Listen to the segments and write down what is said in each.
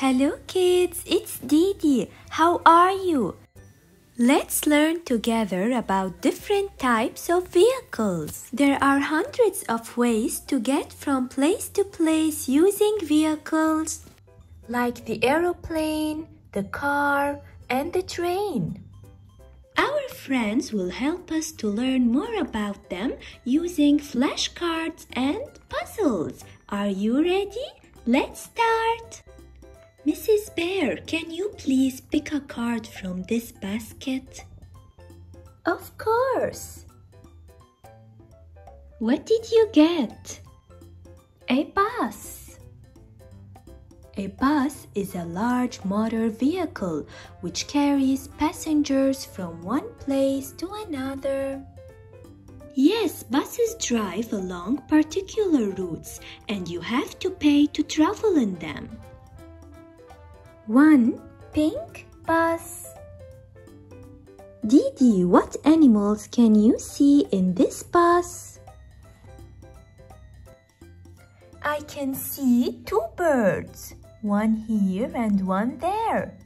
Hello kids, it's Didi. How are you? Let's learn together about different types of vehicles. There are hundreds of ways to get from place to place using vehicles like the aeroplane, the car, and the train. Our friends will help us to learn more about them using flashcards and puzzles. Are you ready? Let's start! Mrs. Bear, can you please pick a card from this basket? Of course! What did you get? A bus. A bus is a large motor vehicle which carries passengers from one place to another. Yes, buses drive along particular routes and you have to pay to travel in them. One pink bus. Didi, what animals can you see in this bus? I can see two birds one here and one there.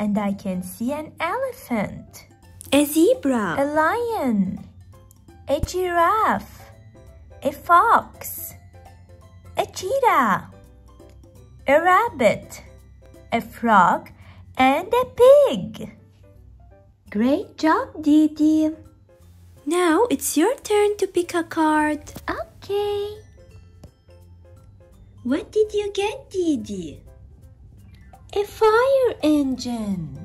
And I can see an elephant, a zebra, a lion, a giraffe, a fox, a cheetah, a rabbit, a frog, and a pig. Great job, Didi. Now it's your turn to pick a card. Okay. What did you get, Didi? A fire engine.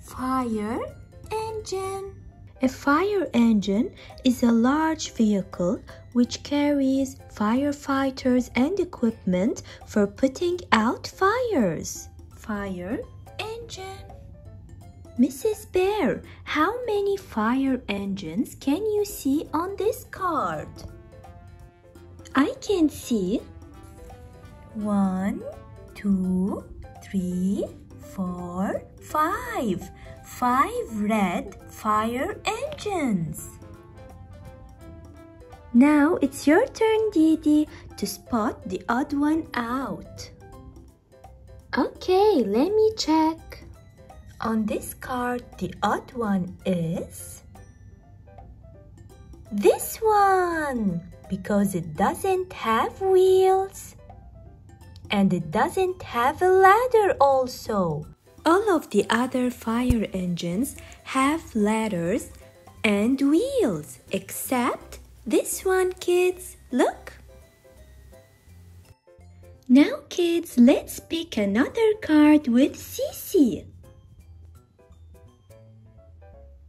Fire engine. A fire engine is a large vehicle which carries firefighters and equipment for putting out fires. Fire engine. Mrs. Bear, how many fire engines can you see on this card? I can see one, two, three, four, five. Five red fire engines. Now it's your turn, Didi, to spot the odd one out. Okay, let me check. On this card, the odd one is this one because it doesn't have wheels and it doesn't have a ladder also. All of the other fire engines have ladders and wheels except this one kids. Look. Now kids, let's pick another card with Cici.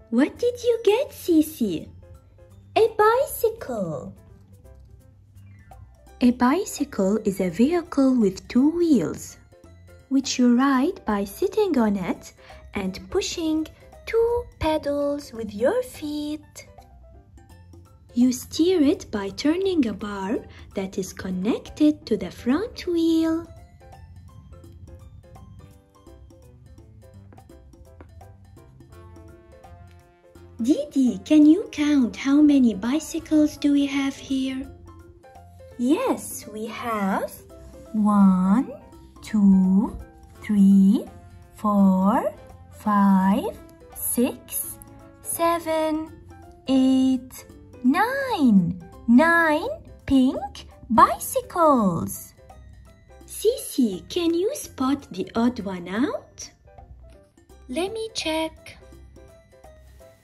What did you get, Cici? A bicycle. A bicycle is a vehicle with two wheels, which you ride by sitting on it and pushing two pedals with your feet. You steer it by turning a bar that is connected to the front wheel. Didi, can you count how many bicycles do we have here? Yes, we have one, two, three, four, five, six, seven, eight, nine. Nine pink bicycles. Cici, can you spot the odd one out? Let me check.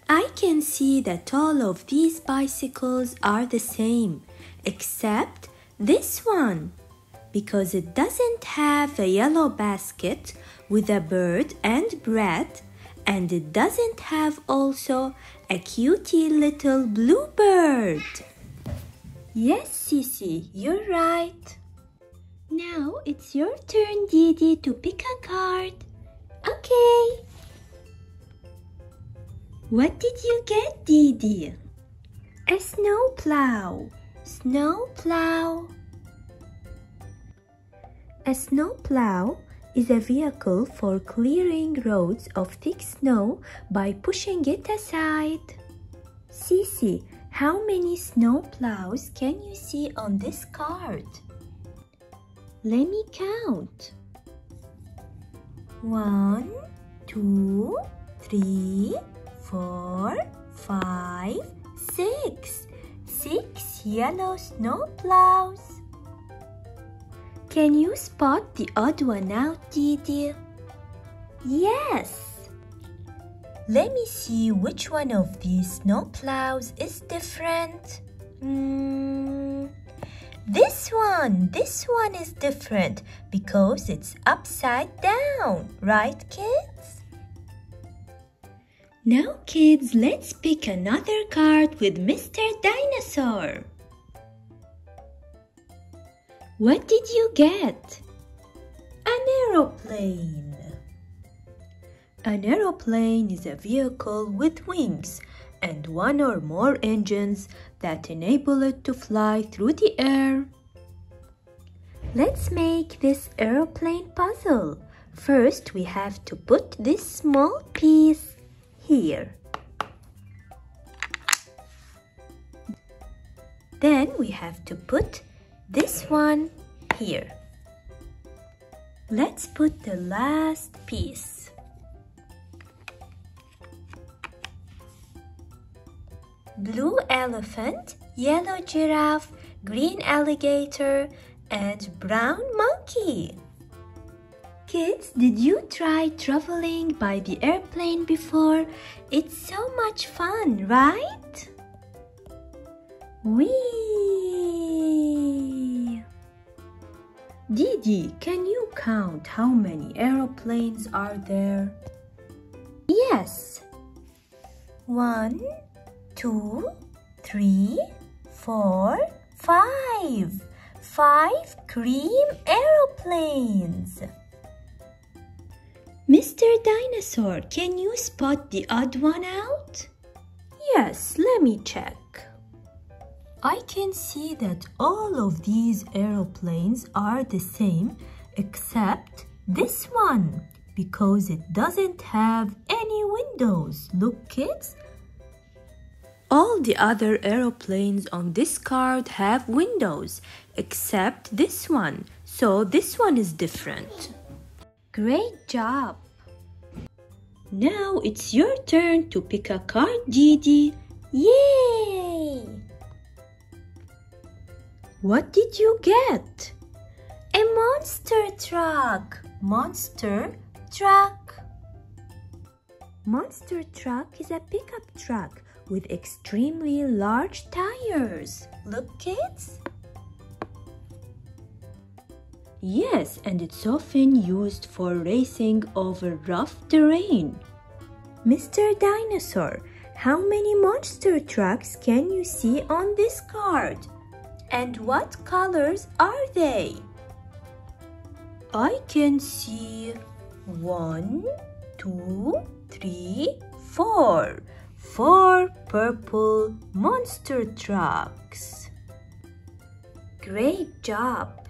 I can see that all of these bicycles are the same except this one because it doesn't have a yellow basket with a bird and bread and it doesn't have also a cutie little blue bird. Yes, Cici, you're right. Now it's your turn, Didi, to pick a card. Okay. What did you get, Didi? A snow plow. Snow plow. A snow plow is a vehicle for clearing roads of thick snow by pushing it aside. Cici, how many snow plows can you see on this card? Let me count. One, two, three, four, five, six. Six yellow snow plows. Can you spot the odd one out, Didi? Yes. Let me see which one of these snowplows is different. Mm, this one, this one is different because it's upside down, right kids? Now kids, let's pick another card with Mr. Dinosaur. What did you get? An aeroplane. An aeroplane is a vehicle with wings and one or more engines that enable it to fly through the air. Let's make this aeroplane puzzle. First, we have to put this small piece here. Then we have to put this one here. Let's put the last piece. blue elephant, yellow giraffe, green alligator, and brown monkey. Kids, did you try traveling by the airplane before? It's so much fun, right? Whee! Didi, can you count how many aeroplanes are there? Yes. One, two, three, four, five. Five cream aeroplanes. Mr. Dinosaur, can you spot the odd one out? Yes, let me check. I can see that all of these aeroplanes are the same except this one because it doesn't have any windows. Look kids, all the other aeroplanes on this card have windows, except this one. So this one is different. Great job! Now it's your turn to pick a card, Didi. Yay! What did you get? A monster truck. Monster truck. Monster truck is a pickup truck with extremely large tires. Look, kids. Yes, and it's often used for racing over rough terrain. Mr. Dinosaur, how many monster trucks can you see on this card? And what colors are they? I can see one, two, three, four four purple monster trucks. Great job!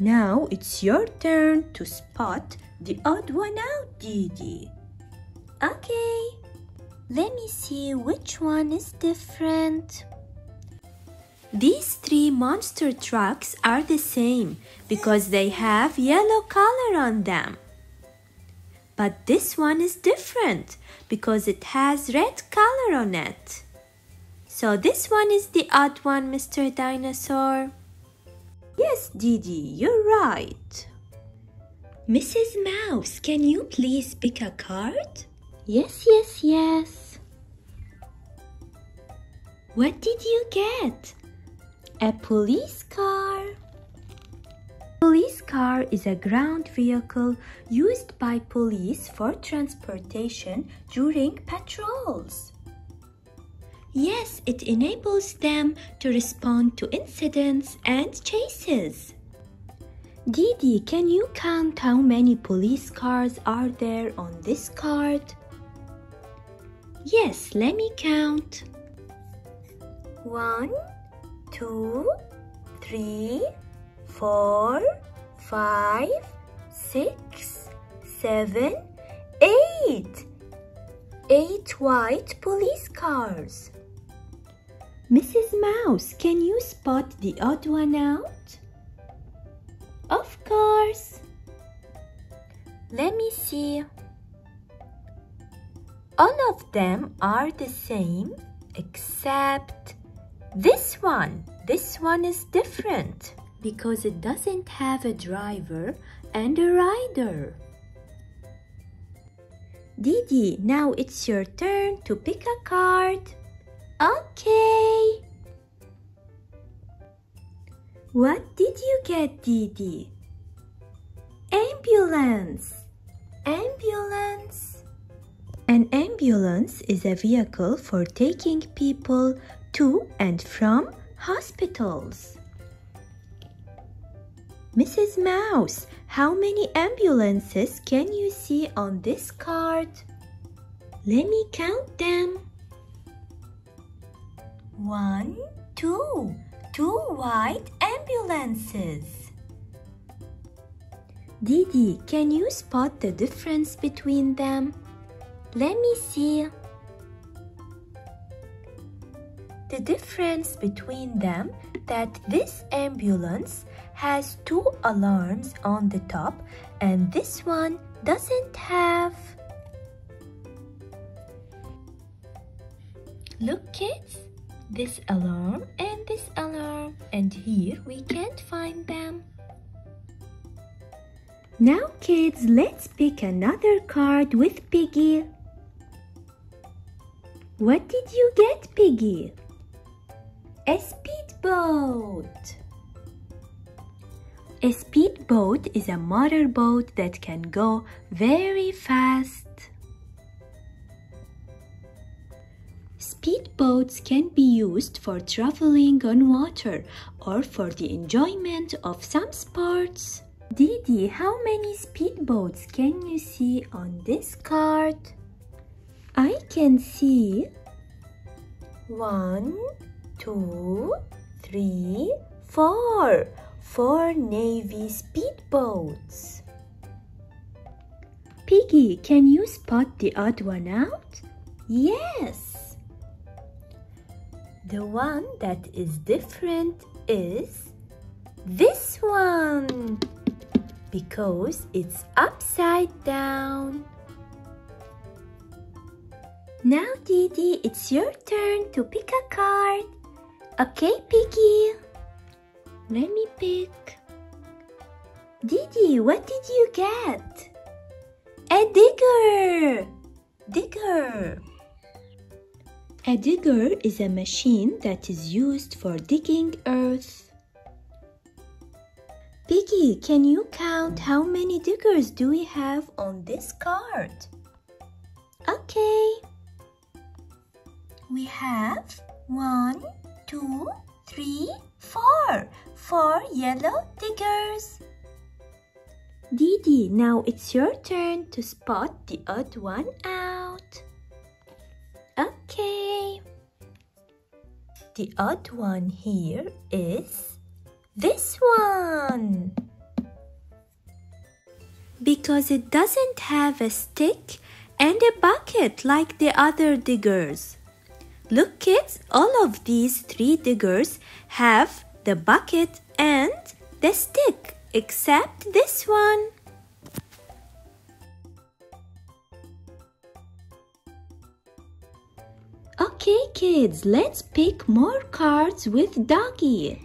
Now it's your turn to spot the odd one out, Didi. Okay, let me see which one is different. These three monster trucks are the same because they have yellow color on them. But this one is different because it has red color on it. So this one is the odd one, Mr. Dinosaur. Yes, Didi, you're right. Mrs. Mouse, can you please pick a card? Yes, yes, yes. What did you get? A police car. Police car is a ground vehicle used by police for transportation during patrols. Yes, it enables them to respond to incidents and chases. Didi, can you count how many police cars are there on this card? Yes, let me count. One, two, three, four, five, six, seven, eight. Eight white police cars. Mrs. Mouse, can you spot the odd one out? Of course. Let me see. All of them are the same except this one. This one is different because it doesn't have a driver and a rider. Didi, now it's your turn to pick a card. Okay. What did you get, Didi? Ambulance. Ambulance. An ambulance is a vehicle for taking people to and from hospitals. Mrs. Mouse, how many ambulances can you see on this card? Let me count them. One, two, two white ambulances. Didi, can you spot the difference between them? Let me see. The difference between them that this ambulance has two alarms on the top and this one doesn't have. Look kids, this alarm and this alarm and here we can't find them. Now kids, let's pick another card with Piggy. What did you get, Piggy? A speedboat. A speedboat is a motorboat that can go very fast. Speedboats can be used for traveling on water or for the enjoyment of some sports. Didi, how many speedboats can you see on this card? I can see one, two, three, four. Four Navy speedboats. Piggy, can you spot the odd one out? Yes. The one that is different is this one because it's upside down. Now, Didi, it's your turn to pick a card. Okay, Piggy. Let me pick. Didi, what did you get? A digger! Digger! A digger is a machine that is used for digging earth. Piggy, can you count how many diggers do we have on this card? Okay. We have one, two, three, four. Four yellow diggers. Didi, now it's your turn to spot the odd one out. Okay. The odd one here is this one. Because it doesn't have a stick and a bucket like the other diggers. Look kids, all of these three diggers have the bucket and the stick except this one. Okay kids, let's pick more cards with Doggy.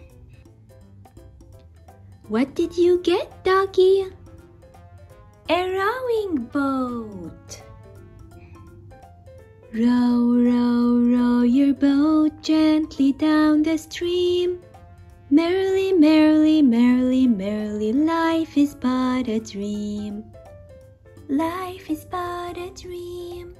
What did you get, Doggy? A rowing boat. Row, row, row your boat gently down the stream. Merrily, merrily, merrily, merrily, life is but a dream. Life is but a dream.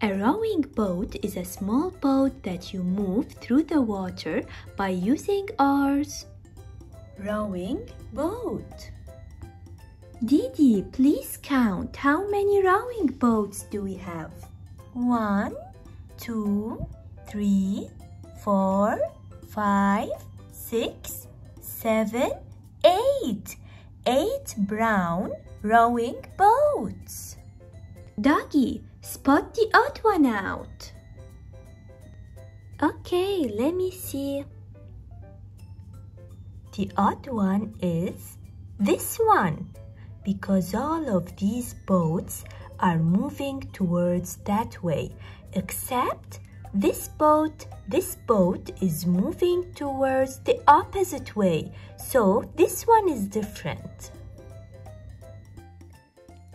A rowing boat is a small boat that you move through the water by using oars. Rowing boat. Didi, please count how many rowing boats do we have? One, two, three, four, five, six, seven, eight. Eight brown rowing boats. Doggy, spot the odd one out. Okay, let me see. The odd one is this one because all of these boats are moving towards that way, except this boat, this boat is moving towards the opposite way. So this one is different.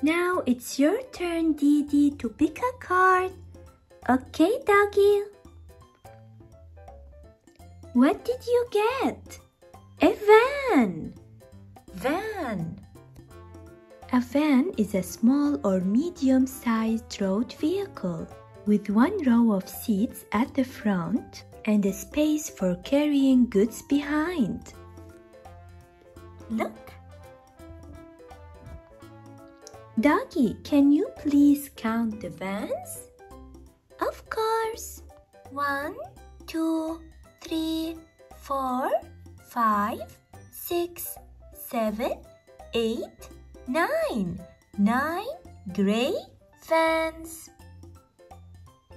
Now it's your turn, Didi, to pick a card. Okay, doggy. What did you get? A van. Van. A van is a small or medium-sized road vehicle with one row of seats at the front and a space for carrying goods behind. Look. Doggy, can you please count the vans? Of course. One, two, three, four, five, six, seven, eight, nine. Nine gray fans.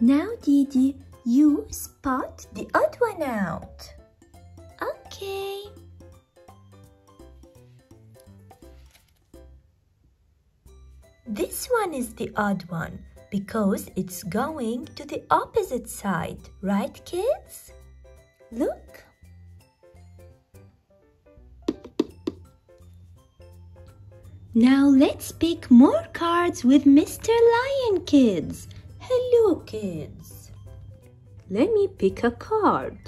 Now, Didi, you spot the odd one out. Okay. This one is the odd one because it's going to the opposite side, right kids? Look. Now let's pick more cards with Mr. Lion kids. Hello kids. Let me pick a card.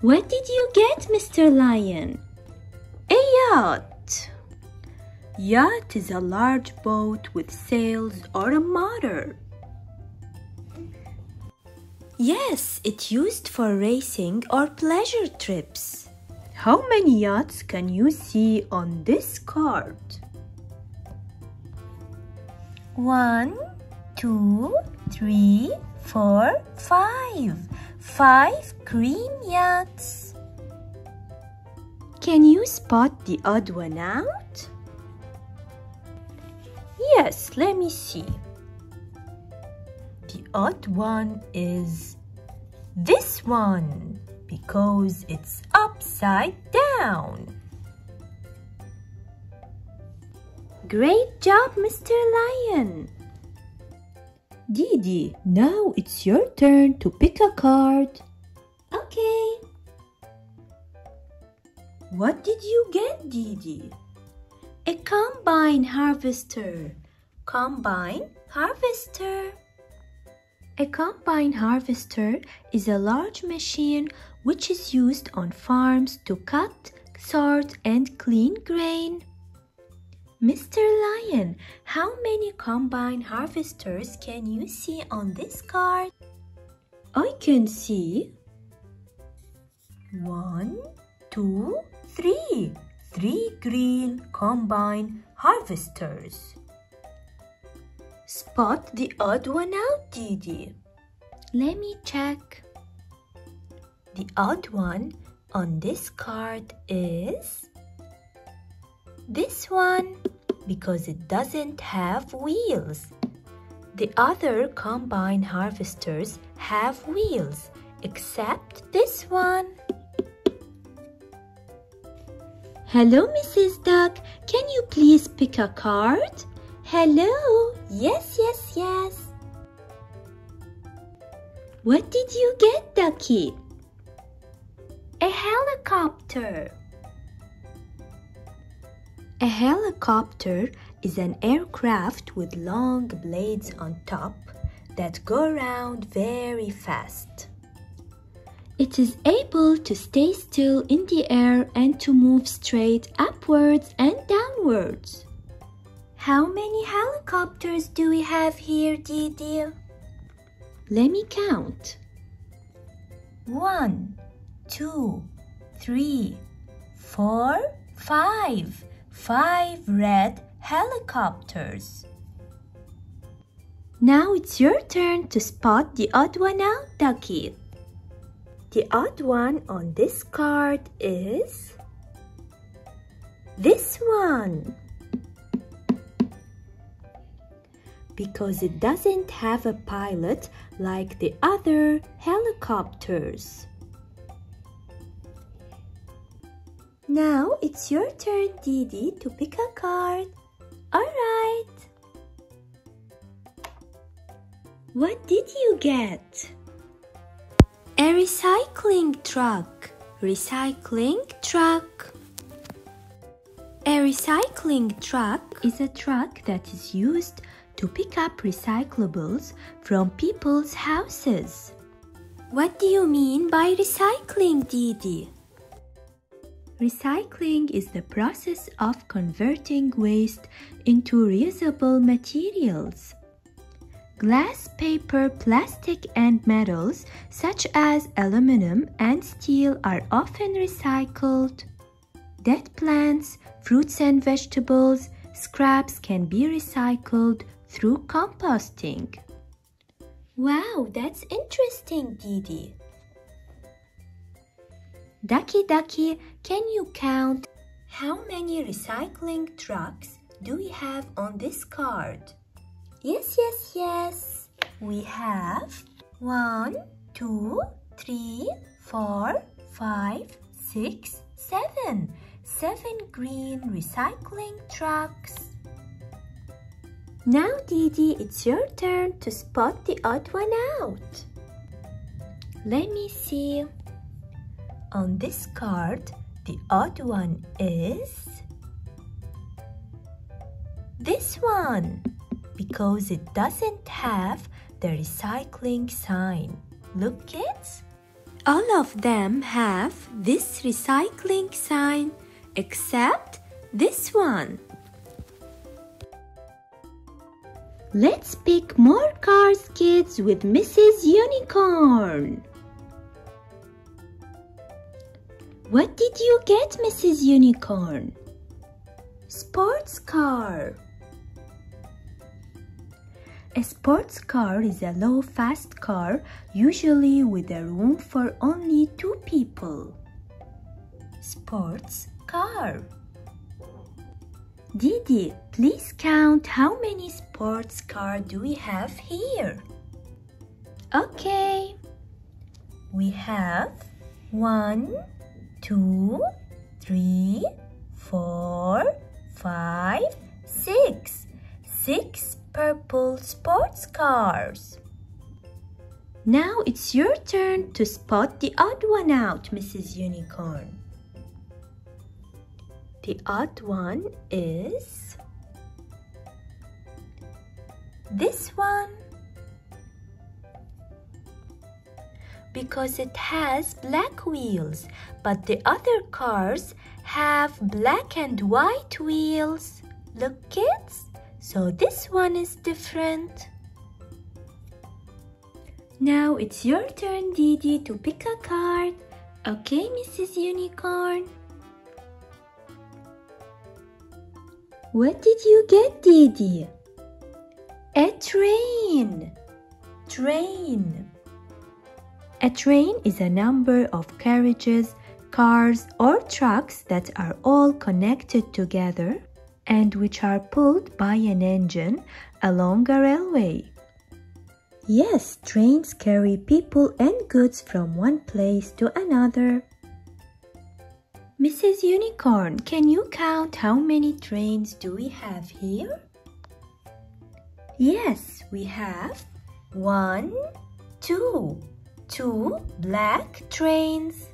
What did you get, Mr. Lion? A yacht. Yacht is a large boat with sails or a motor. Yes, it's used for racing or pleasure trips. How many yachts can you see on this card? One, two, three, four, five. Five green yachts. Can you spot the odd one out? Yes, let me see. The odd one is this one because it's upside down. Great job, Mr. Lion. Didi, now it's your turn to pick a card. Okay. What did you get, Didi? A combine harvester. Combine harvester. A combine harvester is a large machine which is used on farms to cut, sort, and clean grain. Mr. Lion, how many combine harvesters can you see on this card? I can see one, two, three. Three green combine harvesters. Spot the odd one out, Didi. Let me check. The odd one on this card is this one because it doesn't have wheels. The other combine harvesters have wheels except this one. Hello, Mrs. Duck. Can you please pick a card? Hello. Yes, yes, yes. What did you get, Ducky? A helicopter. A helicopter is an aircraft with long blades on top that go around very fast. It is able to stay still in the air and to move straight upwards and downwards. How many helicopters do we have here, Didi? Let me count. One, two, three, four, five. Five red helicopters. Now it's your turn to spot the odd one out, Ducky. The odd one on this card is this one. Because it doesn't have a pilot like the other helicopters. Now it's your turn, Didi, to pick a card. Alright. What did you get? A recycling truck. Recycling truck. A recycling truck is a truck that is used to pick up recyclables from people's houses. What do you mean by recycling, Didi? Recycling is the process of converting waste into reusable materials. Glass, paper, plastic, and metals such as aluminum and steel are often recycled. Dead plants, fruits and vegetables, scraps can be recycled through composting. Wow, that's interesting, Didi. Ducky Ducky, can you count how many recycling trucks do we have on this card? Yes, yes, yes. We have one, two, three, four, five, six, seven. Seven green recycling trucks. Now, Didi, it's your turn to spot the odd one out. Let me see. On this card, the odd one is this one because it doesn't have the recycling sign. Look kids, all of them have this recycling sign except this one. Let's pick more cars, kids, with Mrs. Unicorn. What did you get, Mrs. Unicorn? Sports car. A sports car is a low fast car, usually with a room for only two people. Sports car. Didi, please count how many sports cars do we have here? Okay. We have one, two, three, four, five, six. Six purple sports cars. Now it's your turn to spot the odd one out, Mrs. Unicorn. The odd one is this one because it has black wheels, but the other cars have black and white wheels. Look kids, so this one is different. Now it's your turn, Didi, to pick a card. Okay, Mrs. Unicorn? What did you get, Didi? A train. Train. A train is a number of carriages, cars, or trucks that are all connected together and which are pulled by an engine along a railway. Yes, trains carry people and goods from one place to another. Mrs. Unicorn, can you count how many trains do we have here? Yes, we have one, two, two black trains.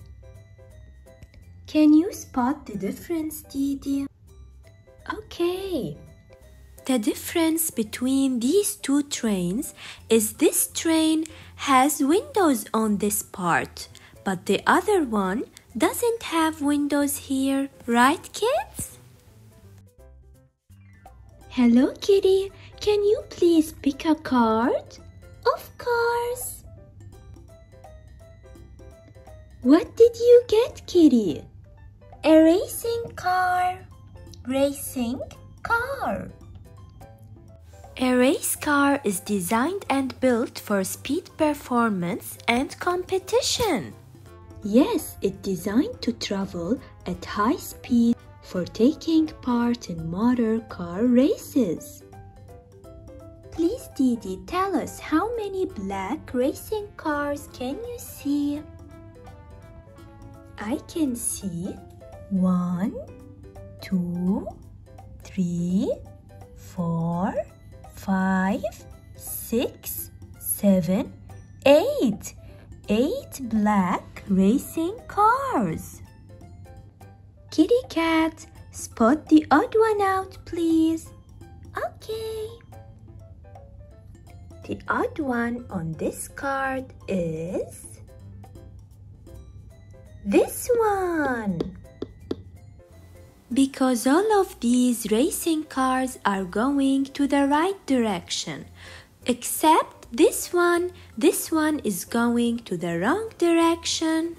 Can you spot the difference, Didi? Okay. The difference between these two trains is this train has windows on this part, but the other one doesn't have windows here, right kids? Hello kitty, can you please pick a card? Of course. What did you get kitty? A racing car racing car. A race car is designed and built for speed performance and competition. Yes, it's designed to travel at high speed for taking part in motor car races. Please, Didi, tell us how many black racing cars can you see? I can see One, two, three, four, five, six, seven, eight. Eight black racing cars. Kitty cat, spot the odd one out, please. Okay. The odd one on this card is this one. Because all of these racing cars are going to the right direction, except this one, this one is going to the wrong direction.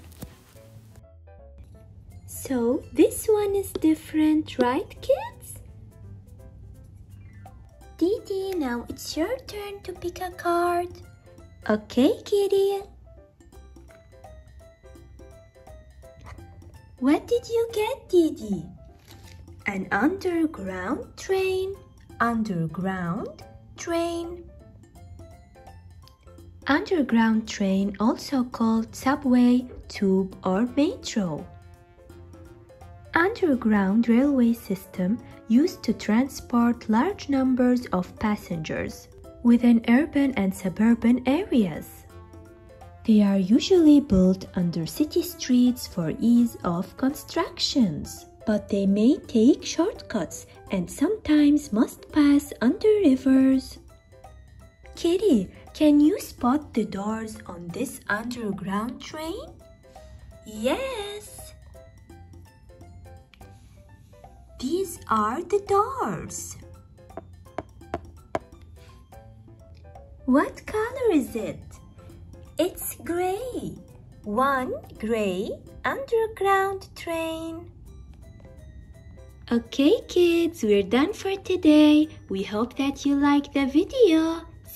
So this one is different, right kids? Didi, now it's your turn to pick a card. Okay, kitty. What did you get, Didi? An underground train, underground train. Underground train also called subway, tube or metro. Underground railway system used to transport large numbers of passengers within urban and suburban areas. They are usually built under city streets for ease of constructions, but they may take shortcuts and sometimes must pass under rivers. Kitty, can you spot the doors on this underground train? Yes. These are the doors. What color is it? It's gray. One gray underground train. Okay kids, we're done for today. We hope that you liked the video.